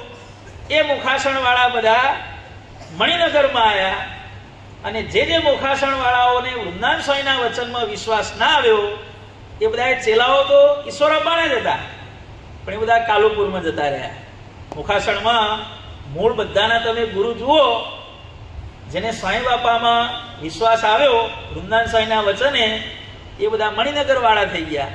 એ મુખાસણ વાળા બધા મણિનગરમાં આવ્યા અને જે જે મુખાસણ વાળાઓને વૃંદાન સ્વામીના વચનમાં વિશ્વાસ ના આવ્યો, એ બધા ચેલાઓ તો ઈશ્વરપ્પાના જ હતા. પણ એ બધા કાલુપુરમાં જતા રહ્યા. મુખાસણમાં મૂળ બધાના તમે ગુરુ જુઓ, જેને સ્વાઈ બાપામાં વિશ્વાસ આવ્યો વૃંદાન સ્વામીના વચને, એ બધા મણિનગર વાળા થઈ ગયા.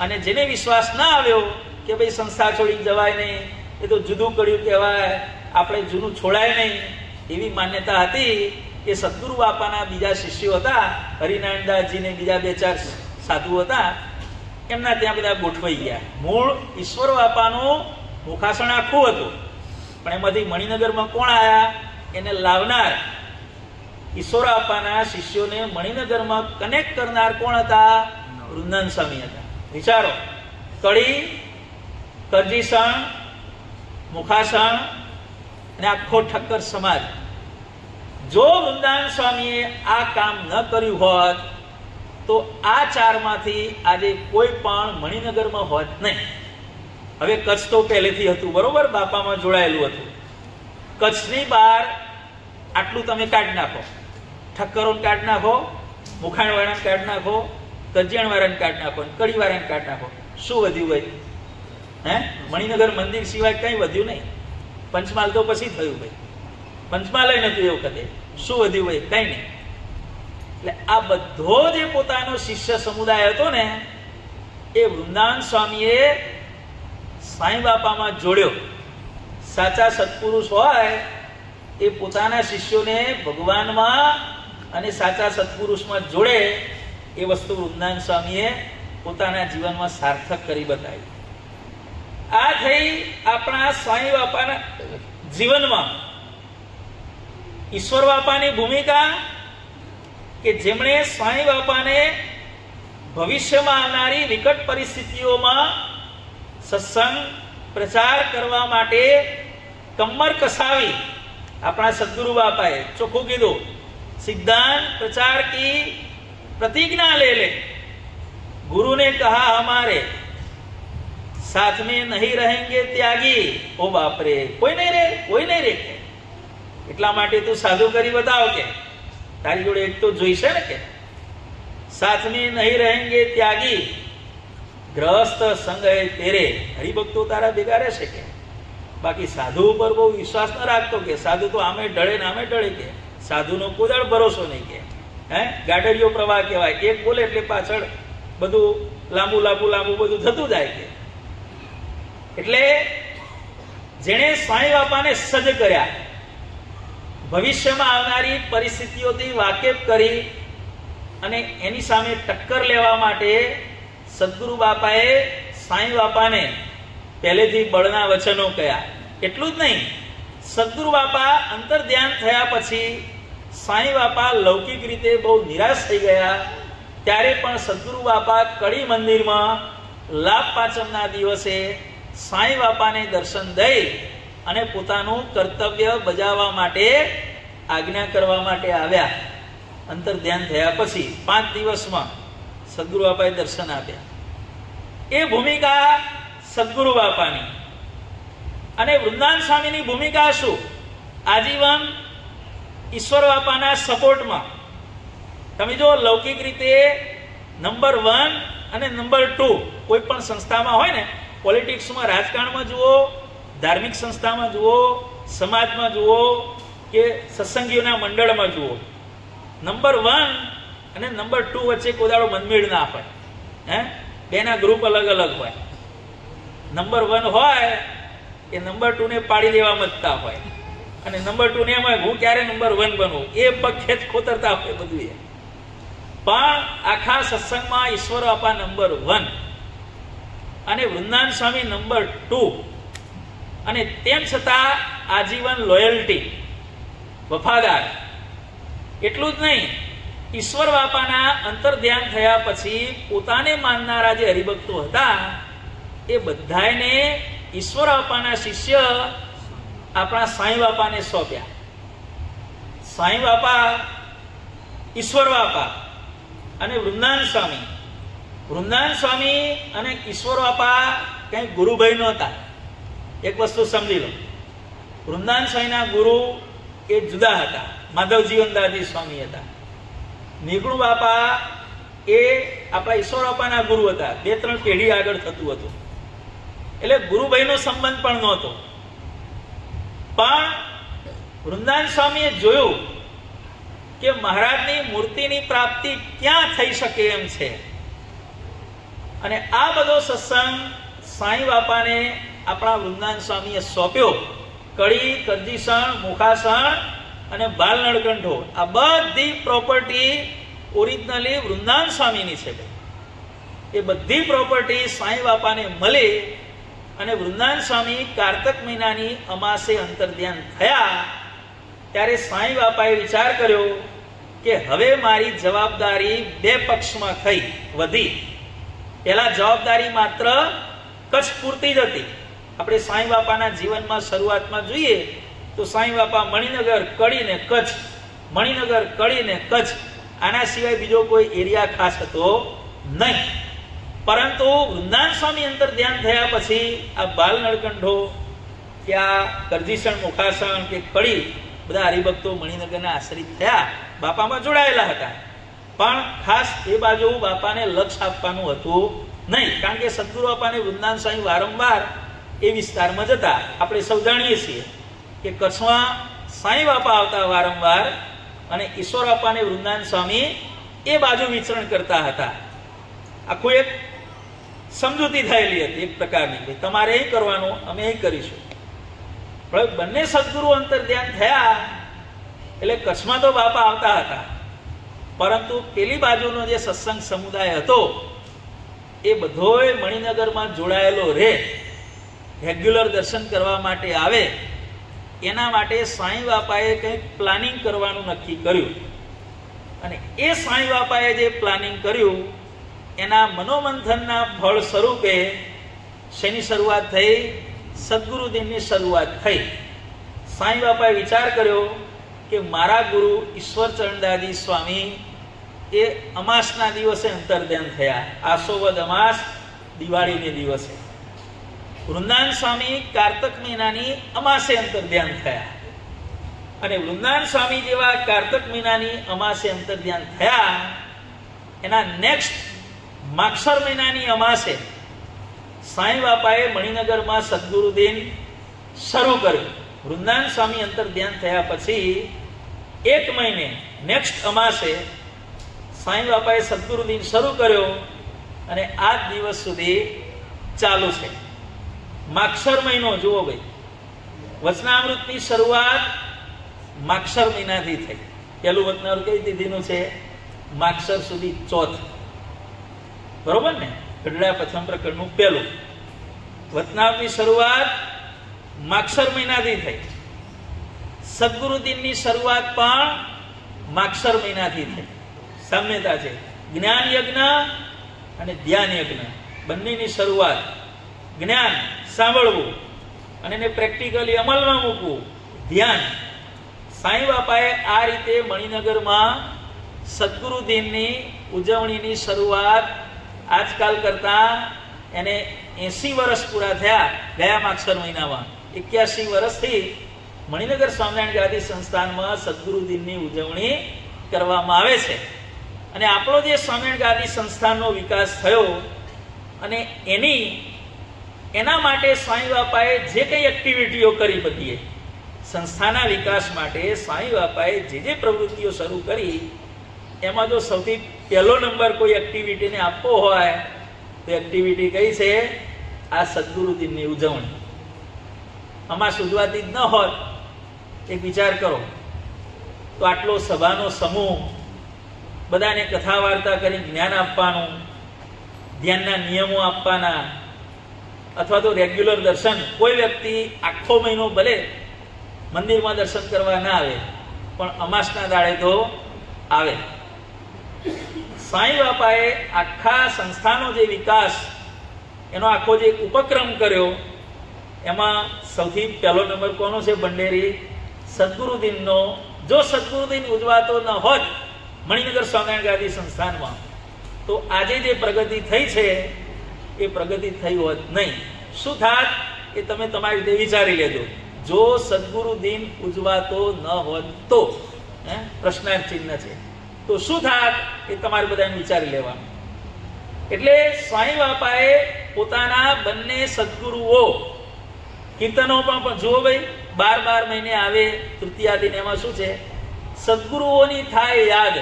અને જેને વિશ્વાસ ના આવ્યો કે ભાઈ સંસ્થા છોડી જવાય નહીં, એ તો જુદું કર્યું કહેવાય, આપણે જૂનું છોડાય નહીં. એવી માન્યતા હતી કે સદગુરુ બાપાના બીજા શિષ્યો હતા, હરિનારાયણદાસજીને બીજા બે ચાર સાધુ હતા, એમના ત્યાં બધા ગોઠવાઈ ગયા. મૂળ ઈશ્વર બાપાનું મુખાસણ આખું હતું. પણ એમાંથી મણિનગરમાં કોણ આવ્યા એને લાવનાર ઈશ્વર બાપાના શિષ્યોને મણિનગરમાં કનેક્ટ કરનાર કોણ હતા? વૃંદન સ્વામી હતા. વિચારો. કળી, કરજીસણ, મુખાસણ અને આખો ઠક્કર સમાજ. જો વૃંદાન સ્વામીએ આ કામ ન કર્યું હોત, તો આ ચારમાંથી આજે કોઈ પણ મણિનગરમાં હોત નહીં. હવે કચ્છ તો પહેલેથી હતું, બરોબર? બાપામાં જોડાયેલું હતું. કચ્છની બહાર આટલું તમે કાઢી નાખો. ઠક્કરોને કાઢી નાખો, મુખાણવાળાને કાઢી નાખો કજિયાણવાળાને કાઢી નાખો કડીવાળાને કાઢી નાખો. શું વધ્યું ભાઈ? હે? મણિનગર મંદિર સિવાય કંઈ વધ્યું નહીં. પંચમાલ તો પછી થયું ભાઈ. પંચમાલય નતું એ વખતે શું વધ્યું ભાઈ? કંઈ નહીં. એટલે આ બધો જે પોતાનો શિષ્ય સમુદાય હતો ને, એ વૃંદાવન સ્વામીએ સાંઈ બાપામાં જોડ્યો. સાચા સત્પુરુષ હોય, એ પોતાના શિષ્યોને ભગવાનમાં અને સાચા સત્પુરુષમાં જોડે એ વસ્તુ વૃંદાન સ્વામીએ પોતાના જીવનમાં સાર્થક કરી બતાવી. આ થઈ આપણા સ્વામી બાપાના જીવનમાં. ઈશ્વર બાપાની ભૂમિકા કે જેમણે સ્વામી બાપાને ભવિષ્યમાં આવનારી વિકટ પરિસ્થિતિઓમાં સત્સંગ પ્રચાર કરવા માટે કમર કસાવી આપણા સદગુરુ બાપાએ ચોખ્ખું કીધું, સિદ્ધાંત પ્રચાર કી प्रतिज्ञा ले ले गुरु ने कहा हमारे साथ में नहीं रहेंगे त्यागी ओ बाप रे કોઈ નહીં રે કોઈ નહીં રે કે એટલા માટે તું સાધુ કરી બતાવો કે તારી જોડે એક તો જોઈશે ને કે साथ में नहीं रहेंगे त्यागी ગ્રહસ્થ સંગ હે તેરે હરિભક્તો તારા ભેગા રહેશે કે બાકી સાધુ ઉપર બહુ વિશ્વાસ ન રાખતો કે સાધુ તો આમે ઢળે ને આમે ઢળે કે સાધુનો કોઈ ભરોસો નહીં કે હે? ગાડરિયો પ્રવાહ કહેવાય. એક બોલે એટલે પાછળ બધું લાંબુ લાંબુ લાંબુ બધું થતું જાય કે એટલે જેણે સ્વામી બાપાને સજ્જ કર્યા, ભવિષ્યમાં આવનારી પરિસ્થિતિઓથી વાકેફ કરી અને એની સામે ટક્કર લેવા માટે સદગુરુ બાપાએ સાંઈ બાપાને પહેલેથી બળના વચનો કયા. એટલું જ નહીં. સદગુરુ બાપા અંતર ધ્યાન થયા પછી સાંઈ બાપા લૌકિક રીતે બહુ નિરાશ થઈ ગયા. ત્યારે પણ સદગુરુ બાપા કડી મંદિરમાં લાભ પાંચમના દિવસે સાંઈ બાપાને દર્શન દઈ અને પોતાનું કર્તવ્ય બજાવવા માટે આજ્ઞા કરવા માટે આવ્યા. અંતર ધ્યાન થયા પછી પાંચ દિવસમાં સદગુરુ બાપાએ દર્શન આપ્યા. એ ભૂમિકા સદગુરુ બાપાની. અને વૃંદાન સ્વામીની ભૂમિકા શું? આજીવન ઈશ્વર બાપાના સપોર્ટમાં. તમે જો લૌકિક રીતે નંબર વન અને નંબર ટુ કોઈ પણ સંસ્થામાં હોય ને, પોલિટિક્સમાં, રાજકારણમાં જુઓ, ધાર્મિક સંસ્થામાં જુઓ, સમાજમાં જુઓ કે સત્સંગીઓના મંડળમાં જુઓ, નંબર વન અને નંબર ટુ વચ્ચે કોદાળો મનમેળ ના હોય. હે? બેના ગ્રુપ અલગ અલગ હોય. નંબર વન હોય એ નંબર ટુને પાડી દેવા મતતા હોય. અને નંબર ટુ ને એમ હું ક્યારે નંબર વન બનવું? એ પક્ષે જ ખોતરતા હોય બધું એ પણ આખા સત્સંગમાં ઈશ્વર આપા નંબર વન અને વૃંદાન સ્વામી નંબર ટુ અને તેમ છતાં આજીવન લોયલ્ટી વફાદાર. એટલું જ નહીં. ઈશ્વર બાપાના અંતર ધ્યાન થયા પછી પોતાને માનનારા જે હરિભક્તો હતા, એ બધાને ઈશ્વર બાપાના શિષ્ય આપણા સાંઈ બાપાને સોંપ્યા. સાંઈ બાપા, ઈશ્વર બાપા અને વૃંદાન સ્વામી. વૃંદાન સ્વામી અને ઈશ્વર બાપા કંઈ ગુરુભાઈ નહોતા. એક વસ્તુ સમજી લો. વૃંદાન સ્વામીના ગુરુ એ જુદા હતા. માધવજીવન દાદી સ્વામી હતા. નિગુણ બાપા એ આપણા ઈશ્વર બાપાના ગુરુ હતા. બે, ત્રણ પેઢી આગળ થતું હતું. એટલે ગુરુભાઈનો સંબંધ પણ નહોતો. પણ વૃંદાન સ્વામીએ જોયું કે મહારાજની મૂર્તિની પ્રાપ્તિ ક્યાં થઈ શકે એમ છે. અને આ બધો સત્સંગ સાંઈ બાપાને આપણા વૃંદાન સ્વામીએ સોંપ્યો. કળી, કરજીસણ, મુખાસણ અને બાલ નળકંઠો આ બધી પ્રોપર્ટી ઓરિજિનલી વૃંદાન સ્વામીની છે એ બધી પ્રોપર્ટી સાંઈ બાપાને મળી અને વૃંદાન સ્વામી કાર્તક મહિનાની અમાસે અંતર્ધ્યાન થયા, ત્યારે સાંઈ બાપાએ વિચાર કર્યો કે હવે મારી જવાબદારી બે પક્ષમાં થઈ, વધી. પેલા જવાબદારી માત્ર કચ્છ પૂરતી જ હતી. આપણે સાંઈ બાપાના જીવનમાં શરૂઆતમાં જોઈએ, તો સાંઈ બાપા મણિનગર કડીને કચ્છ, મણિનગર કડીને કચ્છ, આના સિવાય બીજો કોઈ એરિયા ખાસ હતો નહીં. પરંતુ વૃંદાન સ્વામી અંતર ધ્યાન થયા પછી આ બાલ નળકંઠો કે આ કરજીસણ મુખાસણ કે કડી બધા હરિભક્તો મણિનગરના આશ્રિત થયા, બાપામાં જોડાયેલા હતા. પણ ખાસ એ બાજુ બાપાને લક્ષ આપવાનું હતું નહીં, કારણ કે સદગુરુ બાપાને વૃંદાન સ્વામી વારંવાર એ વિસ્તારમાં જતા આપણે સૌ જાણીએ છીએ કે કચ્છમાં સાંઈ બાપા આવતા વારંવાર અને ઈશ્વર બાપાને વૃંદાન સ્વામી એ બાજુ વિચરણ કરતા હતા. આખું એક સમજૂતી થયેલી હતી એક પ્રકારની ભાઈ તમારે એ કરવાનું, અમે એ કરીશું. પણ બંને સદગુરુ અંતર ધ્યાન થયા, એટલે કચ્છમાં તો બાપા આવતા હતા. પરંતુ પેલી બાજુનો જે સત્સંગ સમુદાય હતો, એ બધોય મણિનગરમાં જોડાયેલો રહે, રેગ્યુલર દર્શન કરવા માટે આવે, એના માટે સાંઈ બાપાએ કંઈક પ્લાનિંગ કરવાનું નક્કી કર્યું. અને એ સાંઈ બાપાએ જે પ્લાનિંગ કર્યું એના મનોમંથનના ફળ સ્વરૂપે શેની શરૂઆત થઈ? સદગુરુદેવની શરૂઆત થઈ. સાંઈ બાપાએ વિચાર કર્યો કે મારા ગુરુ ઈશ્વર ચરણદાદી સ્વામી એ અમાસના દિવસે અંતર્ધ્યાન થયા. આસોવદ અમાસ, દિવાળીને દિવસે. વૃંદાન સ્વામી કાર્તક મહિનાની અમાસે અંતર્ધ્યાન થયા. અને વૃંદાન સ્વામી જેવા કાર્તક મહિનાની અમાસે અંતર્ધ્યાન થયા, એના નેક્સ્ટ માક્ષર મહિનાની અમાસે સાંઈ બાપાએ મણિનગરમાં સદગુરુદીન શરૂ કર્યું. વૃંદાન સ્વામી અંતર ધ્યાન થયા પછી એક મહિને નેક્સ્ટ અમાસે સાંઈ બાપાએ સદગુરુદીન શરૂ કર્યો અને આજ દિવસ સુધી ચાલુ છે. માક્ષર મહિનો, જુઓ ભાઈ. વચનામૃતની શરૂઆત માક્ષર મહિનાથી થઈ. પહેલું વચનામૃત કઈ તિથિનું છે? માક્ષર સુધી ચોથ. બરોબર ને? ગઢડા પ્રથમ પ્રકરણનું પહેલું. વતનાવની શરૂઆત માક્ષર મહિનાથી થઈ. સદગુરુ દિનની શરૂઆત પણ માક્ષર મહિનાથી થઈ. સામ્યતા છે. જ્ઞાન યજ્ઞ અને ધ્યાન યજ્ઞ. બંનેની શરૂઆત જ્ઞાન સાંભળવું અને એને પ્રેક્ટિકલી અમલમાં મૂકવું. ધ્યાન. સાંઈ બાપાએ આ રીતે મણિનગરમાં સદગુરુ દિનની ઉજવણીની શરૂઆત આજકાલ કરતા એને એસી વર્ષ પૂરા થયા ગયા માક્ષર મહિનામાં. એક્યાસી વર્ષથી મણિનગર સ્વામિનારાયણ ગાદી સંસ્થાનમાં સદગુરુ દિનની ઉજવણી કરવામાં આવે છે. અને આપણો જે સ્વામિનારાયણ ગાદી સંસ્થાનનો વિકાસ થયો અને એની, એના માટે સ્વામી બાપાએ જે કંઈ એક્ટિવિટીઓ કરી બધીએ સંસ્થાના વિકાસ માટે સ્વામી બાપાએ જે જે પ્રવૃત્તિઓ શરૂ કરી એમાં જો સૌથી પહેલો નંબર કોઈ એક્ટિવિટીને આપવો હોય, તો એક્ટિવિટી કઈ છે? આ સદગુરુ ઉજવણી. આમાં સુધવાતી જ ન હોય એક વિચાર કરો. તો આટલો સભાનો સમૂહ બધાને કથા વાર્તા કરી જ્ઞાન આપવાનું, ધ્યાનના નિયમો આપવાના, અથવા તો રેગ્યુલર દર્શન. કોઈ વ્યક્તિ આખો મહિનો ભલે મંદિરમાં દર્શન કરવા ના આવે, પણ અમાસના દાડે તો આવે. સાંઈ બાપાએ આખા સંસ્થાનો જે વિકાસ, એનો આખો જે ઉપક્રમ કર્યો, એમાં સૌથી પહેલો નંબર કોનો છે બંડેરી સદગુરુદીનનો. જો સદગુરુદીન ઉજવાતો ન હોત મણિનગર સ્વામિનારાયણ ગાંધી સંસ્થાનમાં, તો આજે જે પ્રગતિ થઈ છે, એ પ્રગતિ થઈ હોત નહીં. શું થાત? એ તમે તમારી રીતે વિચારી લેજો. જો સદગુરુ ઉજવાતો ન હોત તો પ્રશ્નાર્થ ચિહ્ન છે. તો શું થાત એ તમારે બધાને વિચારી લેવાનું. એટલે સ્વામી બાપાએ પોતાના બંને સદગુરુઓ, કીર્તનો પણ જુઓ ભાઈ, બાર બાર મહિને આવે, તૃતીયા દિન એમાં શું છે? સદગુરુઓની થાય યાદ.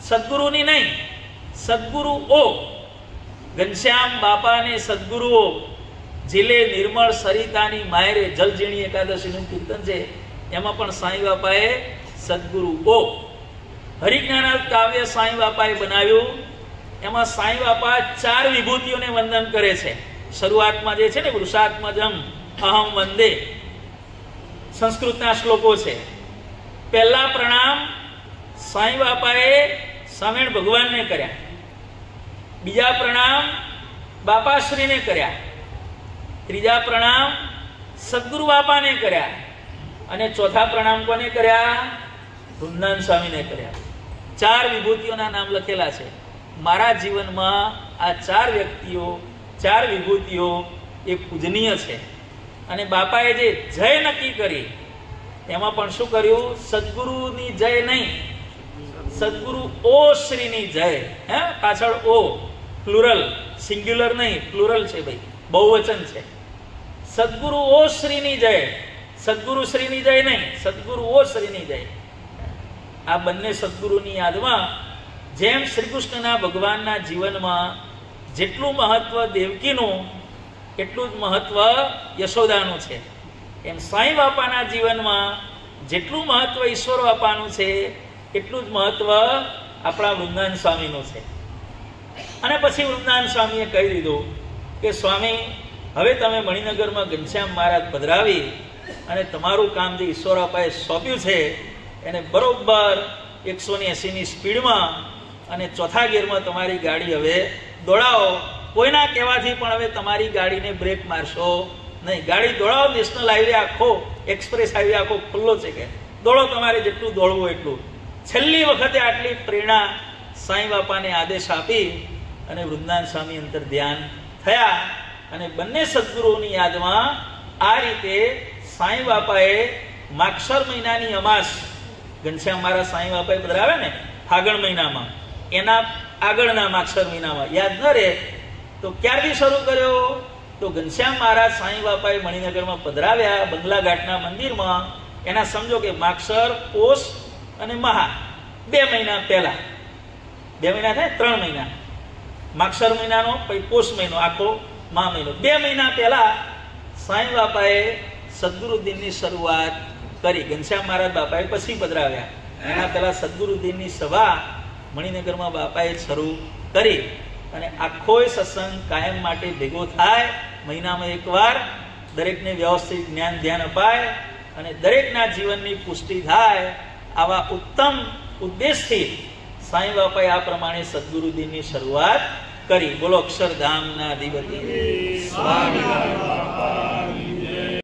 સદગુરુની નહીં, સદગુરુઓ. ઘનશ્યામ બાપાને સદગુરુઓ, જીલે નિર્મળ સરિતાની માયરે જલજીણી એકાદશીનું કીર્તન છે, એમાં પણ સાંઈ બાપાએ સદગુરુઓ. હરિજ્ઞાન કાવ્ય સાંઈ બાપાએ બનાવ્યું. એમાં સાંઈ બાપા ચાર વિભૂતિઓને વંદન કરે છે. શરૂઆતમાં જે છે ને, વૃષાત્મજમ, અહમ વંદે, સંસ્કૃતના શ્લોકો છે. પહેલા પ્રણામ સાંઈ બાપાએ સ્વામિણ ભગવાનને કર્યા. બીજા પ્રણામ બાપાશ્રીને કર્યા. ત્રીજા પ્રણામ સદગુરુ બાપાને કર્યા. અને ચોથા પ્રણામ કોને કર્યા? વૃંદાન સ્વામીને કર્યા. ચાર વિભૂતિઓના નામ લખેલા છે. મારા જીવનમાં આ ચાર વ્યક્તિઓ, ચાર વિભૂતિઓ એ પૂજનીય છે. અને બાપાએ જે જય નક્કી કરી, એમાં પણ શું કર્યું? સદગુરુની જય નહીં. સદગુરુ ઓ શ્રીની જય. હે? પાછળ ઓ. પ્લુરલ. સિંગ્યુલર નહીં, પ્લુરલ છે ભાઈ. બહુવચન છે. સદગુરુ ઓ શ્રીની જય. સદગુરુ શ્રીની જય નહીં. સદગુરુ ઓ શ્રીની જય. આ બંને સદગુરુની યાદમાં જેમ શ્રી કૃષ્ણના ભગવાનના જીવનમાં જેટલું મહત્વ દેવકીનું, એટલું જ મહત્વ યશોદાનું છે. એમ સાંઈ બાપાના જીવનમાં જેટલું મહત્વ ઈશ્વર બાપાનું છે, એટલું જ મહત્વ આપણા વૃંદાન સ્વામીનું છે. અને પછી વૃંદાન સ્વામીએ કહી દીધું કે, સ્વામી, હવે તમે મણિનગરમાં ઘનશ્યામ મહારાજ પધરાવી અને તમારું કામ જે ઈશ્વર બાપાએ સોંપ્યું છે એને બરોબર એકસો ને એસીની સ્પીડમાં અને ચોથા ગેરમાં તમારી ગાડી હવે દોડાવો. કોઈના કહેવાથી પણ હવે તમારી ગાડીને બ્રેક મારશો નહીં. ગાડી દોડાવો, નેશનલ હાઈવે આખો, એક્સપ્રેસ હાઈવે આખો ખુલ્લો છે કે. દોડો તમારે જેટલું દોડવું એટલું. છેલ્લી વખતે આટલી પ્રેરણા સાંઈ બાપાને આદેશ આપી અને વૃંદાન સ્વામી અંતર ધ્યાન થયા અને બંને સદગુરુઓની યાદમાં આ રીતે સાંઈ બાપાએ માક્ષર મહિનાની અમાસ ઘનશ્યામ મારા સાંઈ બાપાએ પધરાવે ને, ફાગણ મહિનામાં. એના આગળના માક્ષર મહિનામાં. યાદ ન રહે. તો ક્યારથી શરૂ કર્યો? તો ઘનશ્યામ મહારાજ સાંઈ બાપાએ મણિનગરમાં પધરાવ્યા બંગલા ઘાટના મંદિરમાં. એના સમજો કે માક્ષર પોષ અને મહા બે મહિના પહેલા. બે મહિના થાય? ત્રણ મહિના. માક્ષર મહિનાનો, પછી પોષ મહિનો, આખો મા મહિનો. બે મહિના પહેલા સાંઈ બાપાએ સદગુરુ શરૂઆત કરી. ઘનશ્યામ મહારાજ બાપાએ પછી પધરાવ્યા. એના પહેલા સદગુરુદેવની સભા મણિનગરમાં બાપાએ શરૂ કરી અને આખોય સત્સંગ કાયમ માટે ભેગો થાય. મહિનામાં એકવાર દરેકને વ્યવસ્થિત જ્ઞાન ધ્યાન અપાય અને દરેકના જીવનની પુષ્ટિ થાય. આવા ઉત્તમ ઉદ્દેશથી સાંઈ બાપાએ આ પ્રમાણે સદગુરુદેવની શરૂઆત કરી. બોલો અક્ષરધામના અધિપતિ. સ્વામિનારાયણ